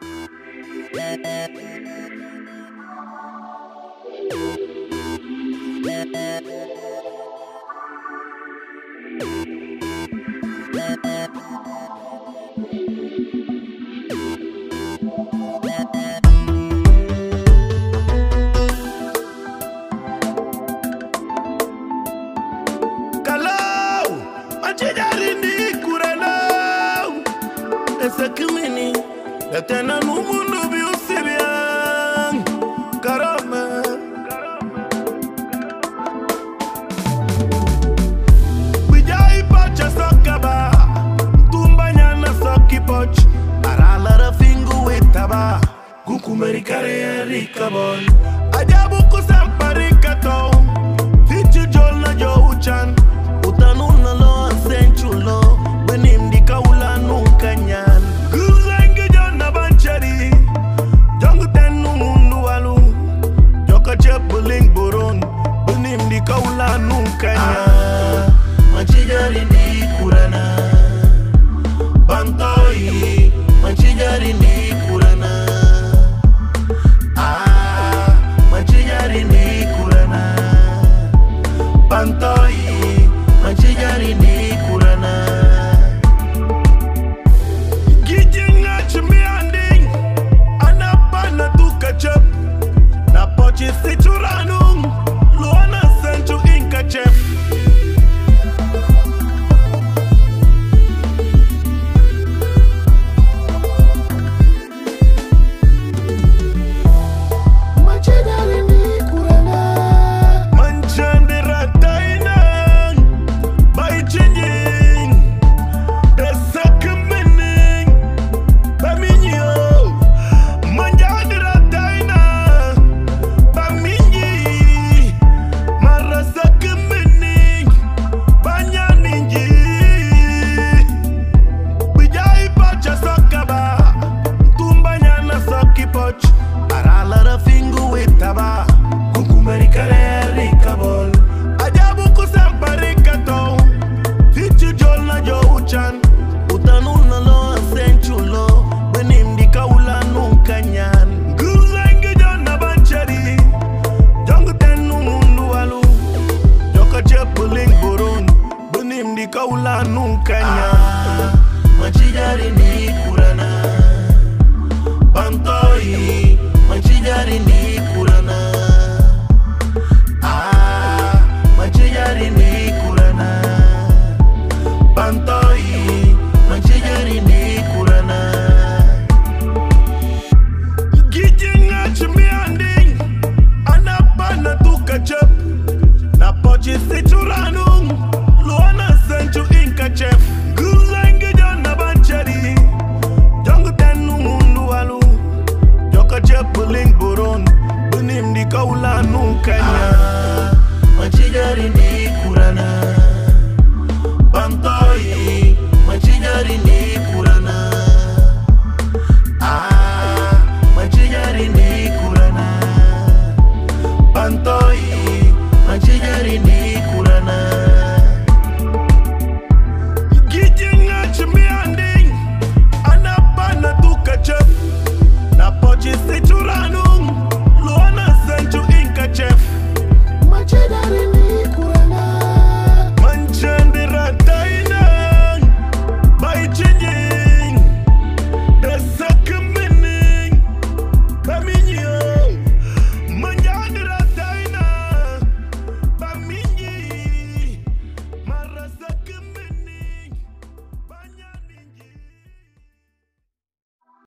Kalau macam machidari ni esok mini. Eterna no mundo viu se bien. Caramba. Cuidai pacha só acaba. Tumbanyana só que poch. da fingo e taba. Gukumeri e rica boy. Ajabu kusam parikato. Fichu jolna jo uchan. kaulanunkanya ah, manchillari ni kurana bantoi, manchillari ni kurana ah, manchillari ni kurana bantoyi vanukanya vachigari ndeikurana ah,